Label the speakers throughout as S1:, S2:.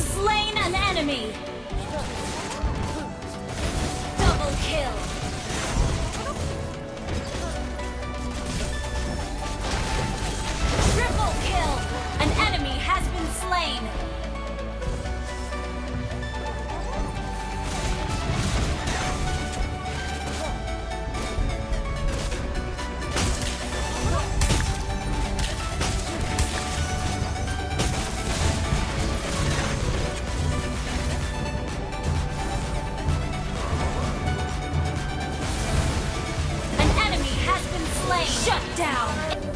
S1: slain an enemy! Shut down!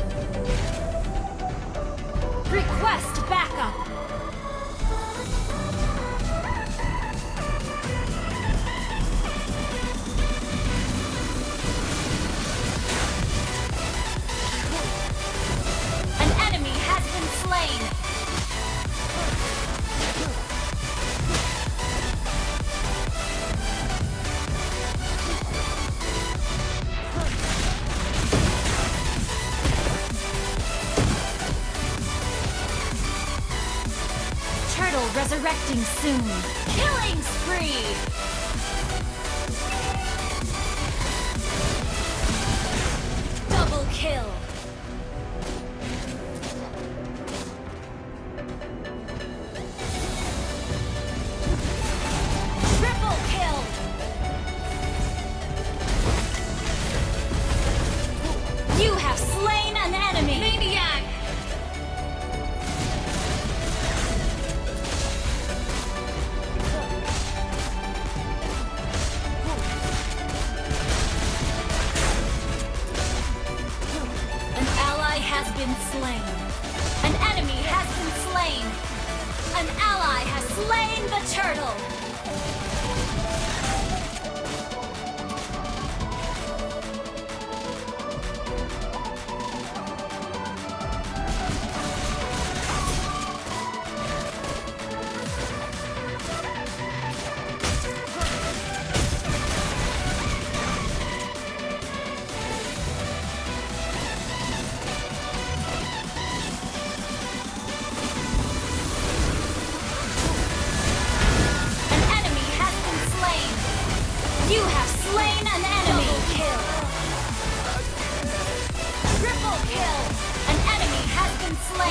S1: Resurrecting soon. Killing spree! Double kill! Triple kill! You have slain an enemy! Maniac! Been slain. An enemy has been slain. An ally has slain the turtle.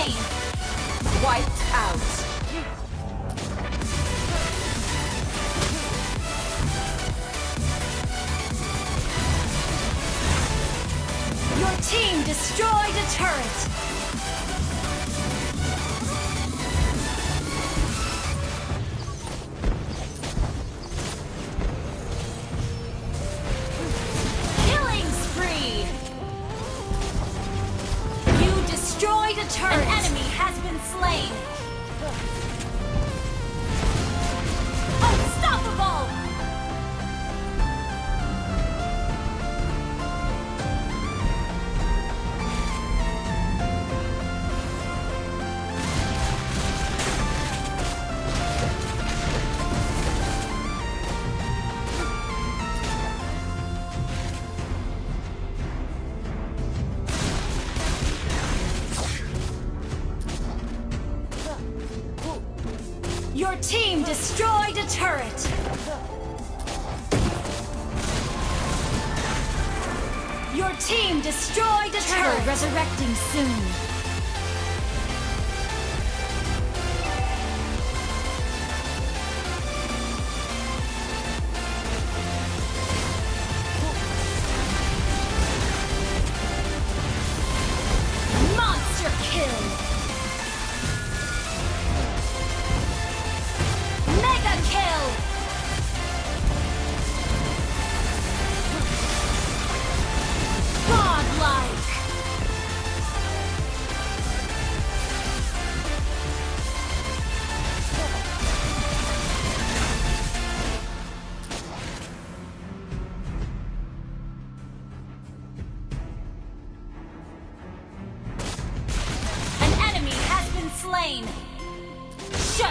S2: Wiped out.
S1: Your team destroyed a turret. Turret. An enemy has been slain. Team destroyed a turret. Your team destroyed a turret. resurrecting soon.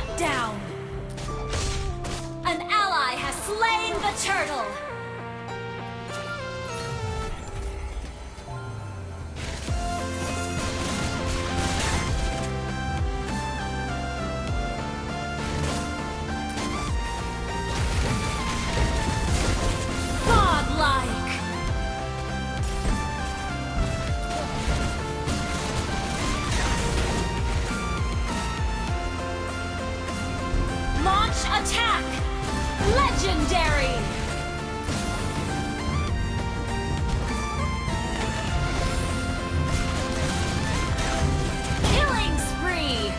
S1: Shut down. An ally has slain the turtle. Legendary! Killing spree!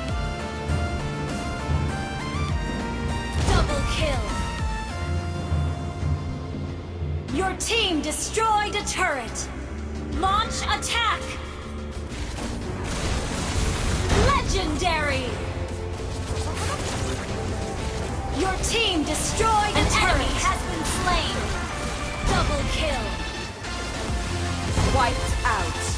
S1: Double kill! Your team destroyed a turret! Launch attack! Legendary! Your team destroyed An enemy has been slain! Double kill!
S2: Wiped out.